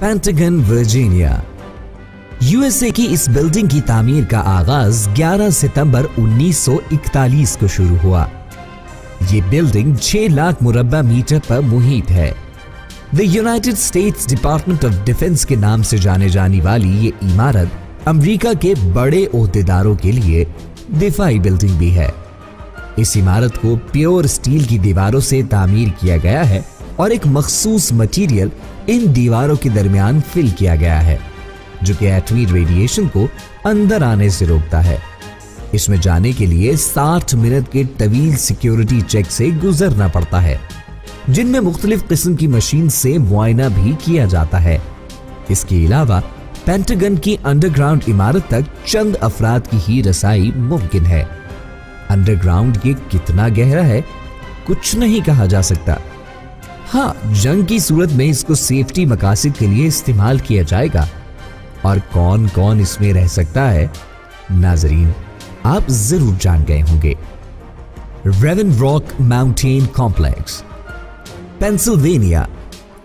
Pentagon Virginia USA की इस building की तामीर का आगाज़ 11 सितंबर 1941 को शुरू हुआ। ये बिल्डिंग 6 लाख मुरब्बा मीटर पर मुहित है। The United States Department of Defense के नाम से जाने जाने वाली ये इमारत अमेरिका के बड़े अहदेदारों के लिए दिफाई बिल्डिंग भी है। इस इमारत को प्योर स्टील की दीवारों से तामीर किया गया है और एक मखसूस मटेरियल इन दीवारों के दरमियान फिल किया गया है, जो कि एटमी रेडिएशन को अंदर आने से रोकता है। इसमें जाने के लिए 60 मिनट के तवील सिक्योरिटी चेक से गुजरना पड़ता है, जिनमें मुख्तलिफ़ किस्म की मशीन से मुआयना भी किया जाता है। इसके अलावा पेंटागन की अंडरग्राउंड इमारत तक चंद अफराद की ही रसाई मुमकिन है। अंडरग्राउंड ये कितना गहरा है, कुछ नहीं कहा जा सकता। हाँ जंग की सूरत में इसको सेफ्टी मकासद के लिए इस्तेमाल किया जाएगा। और कौन कौन इसमें रह सकता है? नाजरीन, आप ज़रूर जान गए होंगे। Raven Rock Mountain Complex Pennsylvania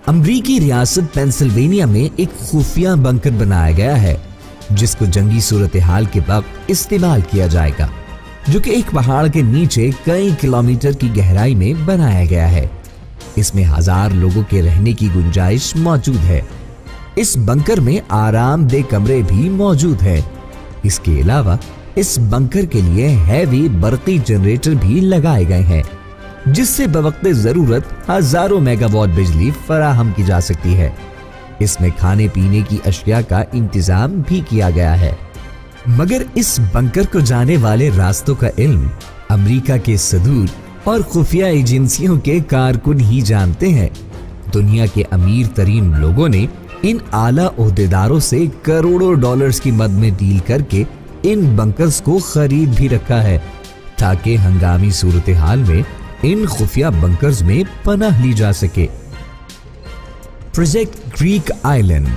अमरीकी रियासत पेंसिल्वेनिया में एक खुफिया बंकर बनाया गया है, जिसको जंगी सूरत हाल के वक्त इस्तेमाल किया जाएगा, जो कि एक पहाड़ के नीचे कई किलोमीटर की गहराई में बनाया गया है। इसमें हज़ार लोगों के रहने की गुंजाइश मौजूद है। इस बंकर में आरामदेह कमरे भी मौजूद है। इसके अलावा, इस बंकर के लिए हैवी बरकी जनरेटर भी लगाए गए हैं, जिससे बवक्त ज़रूरत हज़ारों मेगावाट बिजली फराहम की जा सकती है। इसमें खाने पीने की अशिया का इंतज़ाम भी किया गया है। मगर इस बंकर को जाने वाले रास्तों का इल्म अमेरिका के सदूर और खुफिया एजेंसियों के कारकुन ही जानते हैं। दुनिया के अमीर तरीन लोगों ने इन आला ओहदेदारों से करोड़ों डॉलर्स की मद में डील करके इन बंकर्स को खरीद भी रखा है, ताकि हंगामी सूरत हाल में इन खुफिया बंकर्स में पनाह ली जा सके। प्रोजेक्ट ग्रीक आइलैंड,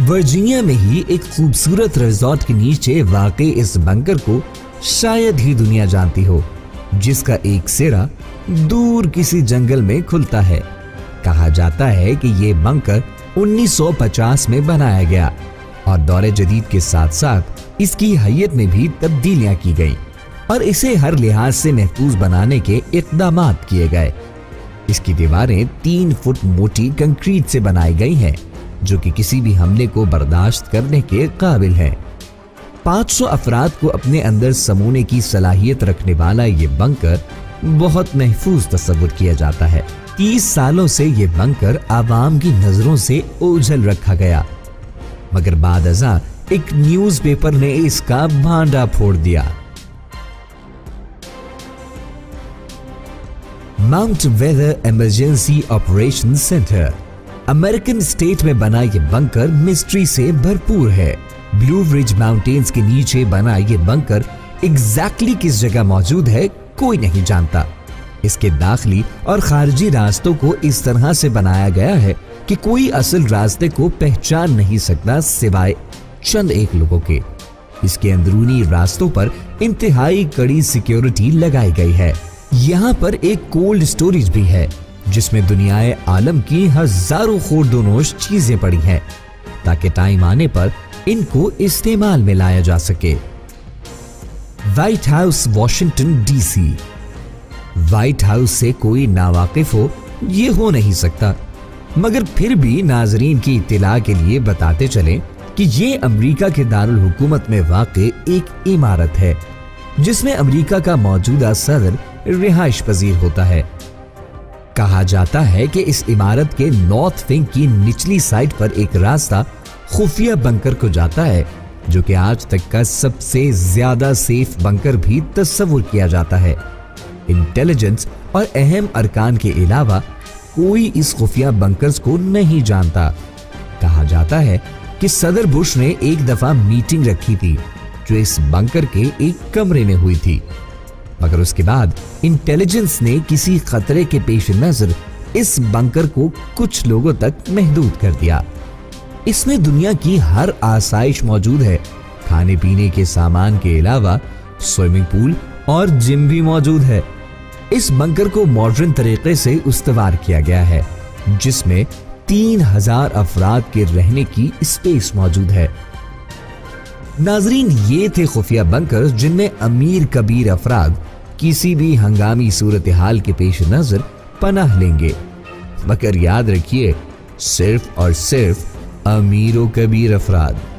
वर्जीनिया में ही एक खूबसूरत रिजॉर्ट के नीचे वाकई इस बंकर को शायद ही दुनिया जानती हो, जिसका एक सिरा दूर किसी जंगल में खुलता है। कहा जाता है कि यह बंकर 1950 में बनाया गया और दौरे जदीद के साथ साथ इसकी हैयत में भी तब्दीलियाँ की गई और इसे हर लिहाज से महफूज बनाने के इकदाम किए गए। इसकी दीवारें तीन फुट मोटी कंक्रीट से बनाई गई हैं, जो कि किसी भी हमले को बर्दाश्त करने के काबिल है। 500 अफराद को अपने अंदर समूने की सलाहियत रखने वाला ये बंकर बहुत महफूज तस्वुर किया जाता है। 30 सालों से ये बंकर आवाम की नज़रों से ओझल रखा गया। मगर बाद अजा एक न्यूज़पेपर ने इसका भांडा फोड़ दिया। Mount Weather Emergency Operation Center American State में बना ये बंकर मिस्ट्री से भरपूर है। ब्लू ब्रिज माउंटेन्स के नीचे बना ये बंकर एग्जैक्टली किस जगह मौजूद है कोई नहीं जानता। इसके दाखिली और खारजी रास्तों को इस तरह से बनाया गया है कि कोई असल रास्ते को पहचान नहीं सकता सिवाय चंद एक लोगों के। इसके अंदरूनी रास्तों पर इंतहाई कड़ी सिक्योरिटी लगाई गई है। यहाँ पर एक कोल्ड स्टोरेज भी है, जिसमें दुनियाए आलम की हज़ारों खोरदोनोश चीज़ें पड़ी हैं, ताकि टाइम आने पर इनको इस्तेमाल में लाया जा सके। White House Washington DC White House से कोई नावाकिफ हो, ये हो नहीं सकता। मगर फिर भी नाजरीन की इतला के लिए बताते चलें कि ये अमेरिका के दारुल हुकूमत में वाक़ एक इमारत है, जिसमें अमेरिका का मौजूदा सदर रिहाइश पजीर होता है। कहा जाता है कि इस इमारत के नॉर्थ विंग की निचली साइड पर एक रास्ता खुफिया बंकर को जाता है जो कि आज तक का सबसे ज़्यादा सेफ़ बंकर भी तस्वुर किया जाता है। इंटेलिजेंस और अहम अरकान के अलावा कोई इस खुफिया बंकर्स को नहीं जानता। कहा जाता है कि सदर बुश ने एक दफ़ा मीटिंग रखी थी, जो इस बंकर के एक कमरे में हुई थी। मगर उसके बाद इंटेलिजेंस ने किसी खतरे के पेश नज़र इस बंकर को कुछ लोगों तक महदूद कर दिया। इसमें दुनिया की हर आसाइश मौजूद है। खाने पीने के सामान के अलावा स्विमिंग पूल और जिम भी मौजूद है। इस बंकर को मॉडर्न तरीके से उस्तवार किया गया है, जिसमें तीन हज़ार अफराद के रहने की स्पेस मौजूद है। नाजरीन, ये थे खुफिया बंकर, जिनमें अमीर कबीर अफराद किसी भी हंगामी सूरत हाल के पेश नज़र पनाह लेंगे। मगर याद रखिए, सिर्फ़ और सिर्फ़ अमीर कबीर अफराद।